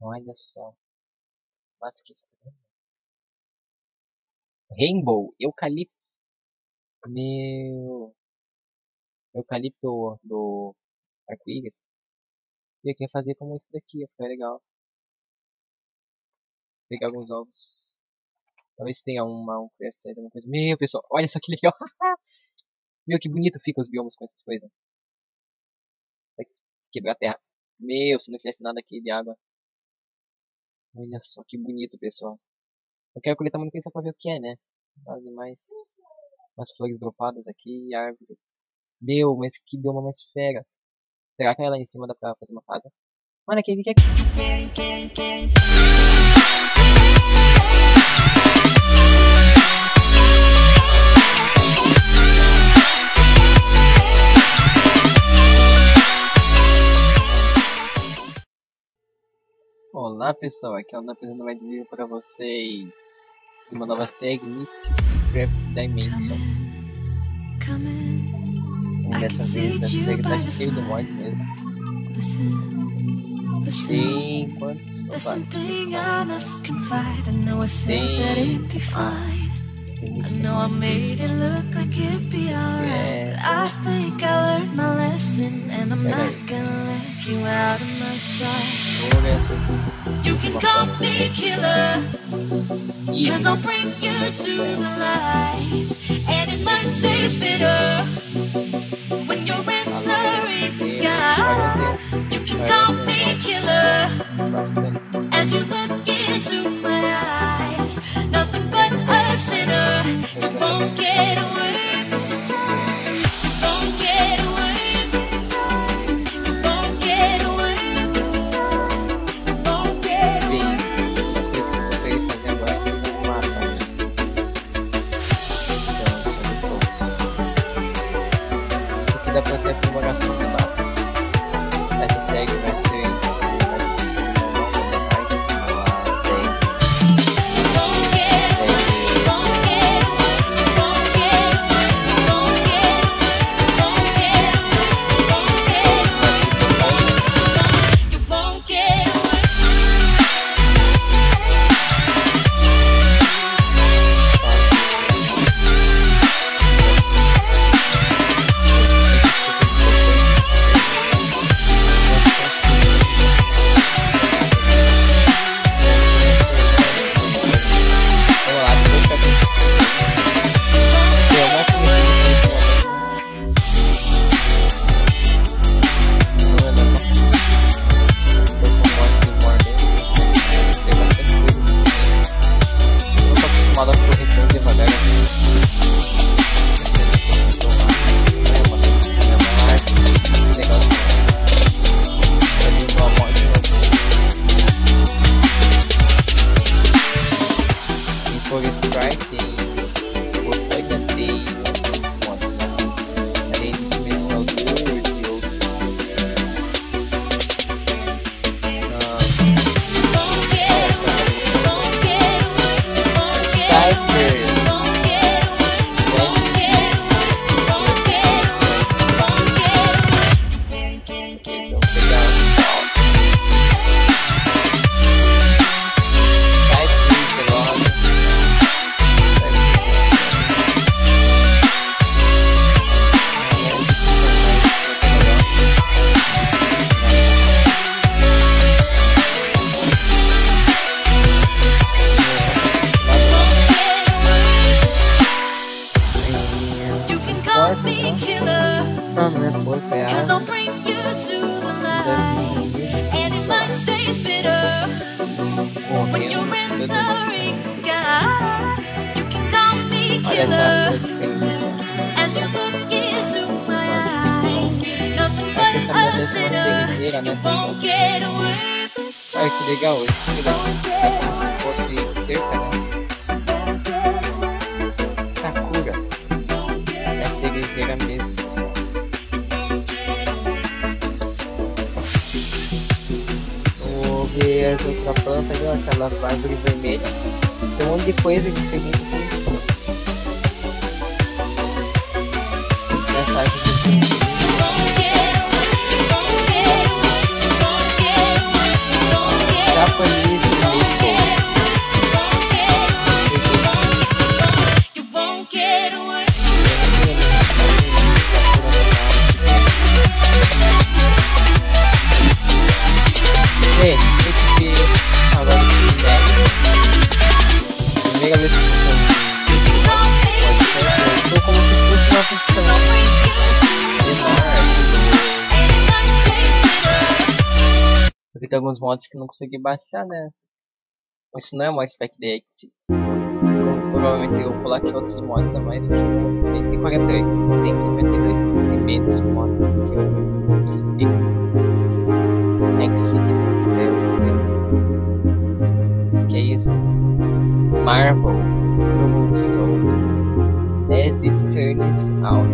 Olha só. Mas que estranho. Rainbow, eucalipto. Meu. Eucalipto do arco-íris. Eu queria fazer como isso daqui, foi legal. Pegar alguns ovos. Talvez tenha uma, um crescendo, alguma coisa. Meu, pessoal, olha só que legal. Meu, que bonito fica os biomas com essas coisas. Vai quebrar a terra. Meu, se não tivesse nada aqui de água. Olha só que bonito, pessoal. Eu quero coletar só pra ver o que é, né? As demais. Umas flores dropadas aqui, árvores. Meu, mas que bioma mais fera. Será que ela lá em cima dá pra fazer uma casa? Mano, aquele que é... Olá pessoal, aqui é o Ana apresentando mais um vídeo para vocês. De uma nova série Mythcraft Dimensions. E dessa vez a série tá cheia de mod mesmo. Tem quantos? Tem. I know I made it look like it'd be alright. I think I learned my lesson, and I'm not gonna let you out of my sight. You can call me killer, cause I'll bring you to the light. And it might taste bitter when you're answering to God. You can call me killer as you look killer As you look into my eyes Nothing but a sinner You won't get away this time Olha que legal, esse filho é cerca, né? Ver as outras plantas, viu? Aquela árvore vermelha. Tem um monte de coisa diferente aqui. Essa Tem alguns mods que não consegui baixar, né? Isso não é mod Pack DX. Provavelmente eu vou pular aqui outros mods a mais. Tem 43, tem 52, tem menos mods que eu Exit. Que é isso? Marvel. Stone. Dead Turns Out.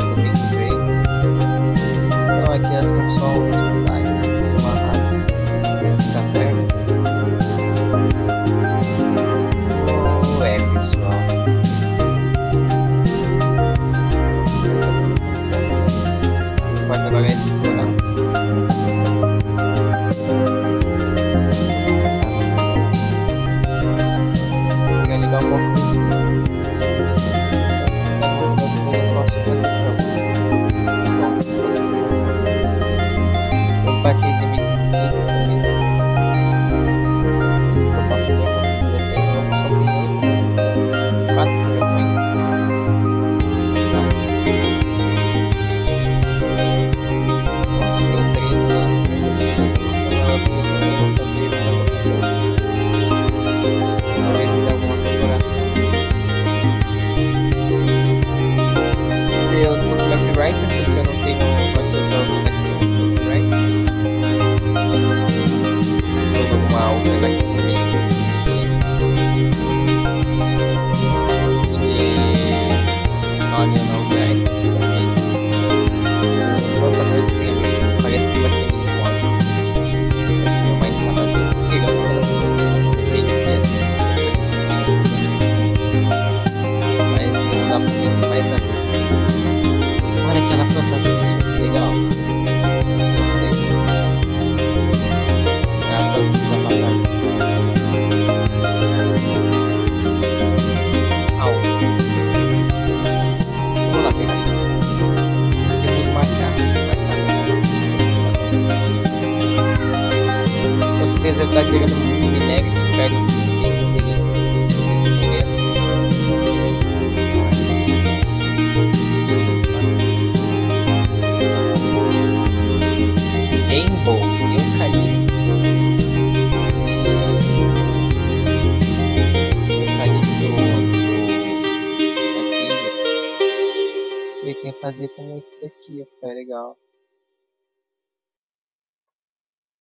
Pedra.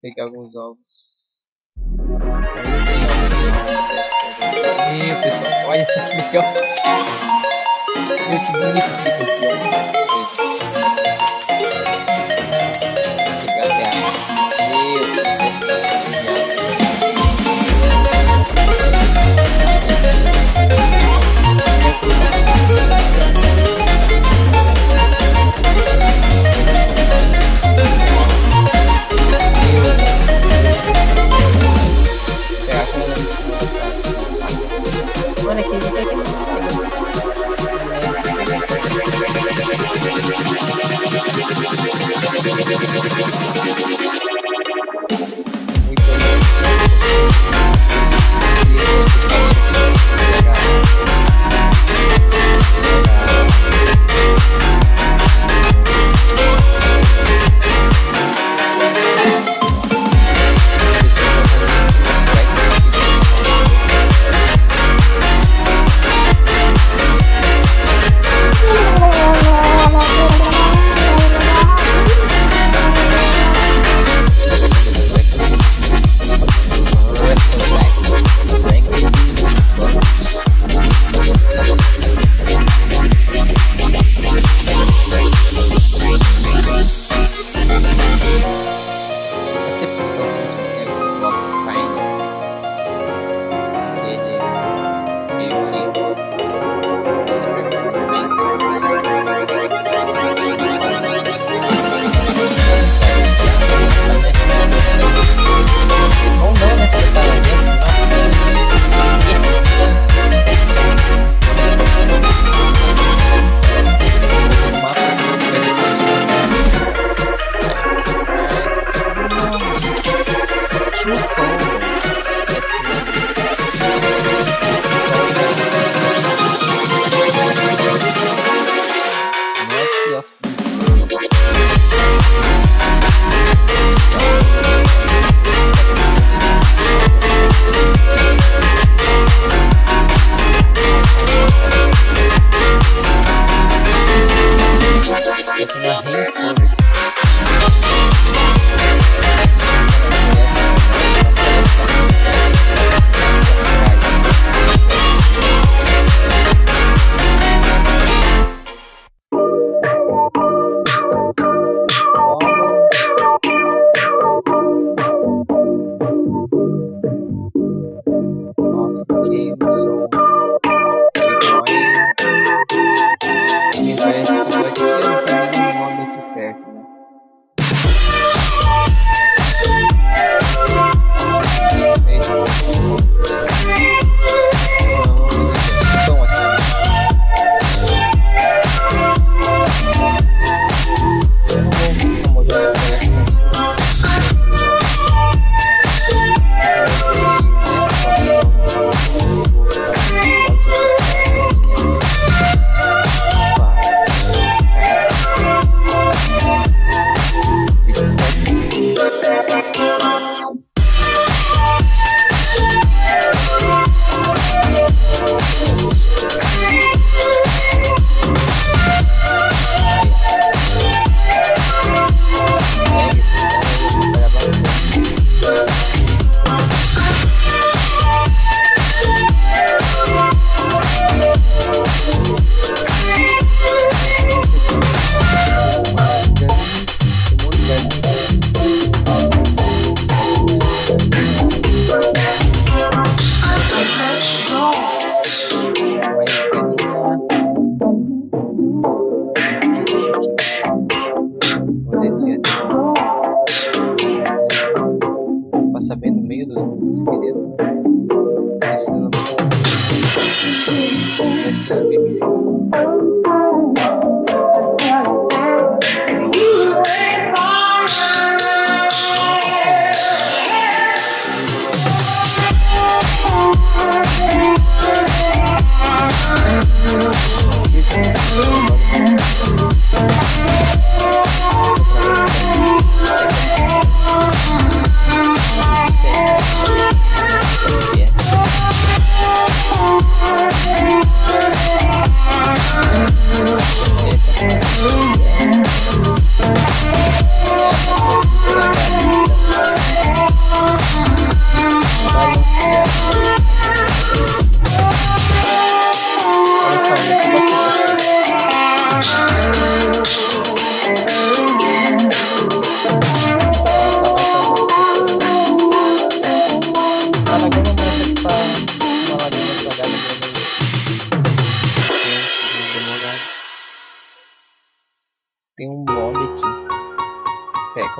pegar alguns ovos. Meu pessoal, olha isso que legal. Meu que bonito que Oh, oh.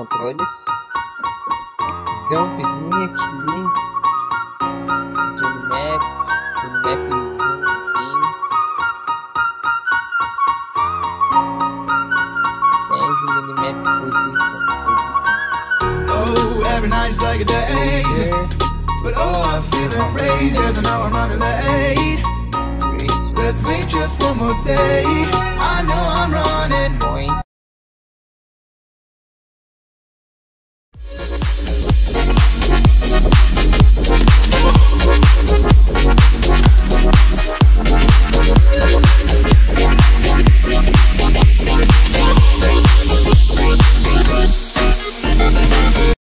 controles. Oh, every night's like a day. But oh, I'm feeling crazy so now know I'm running late. Let's wait just one more day. I know I'm running. Point.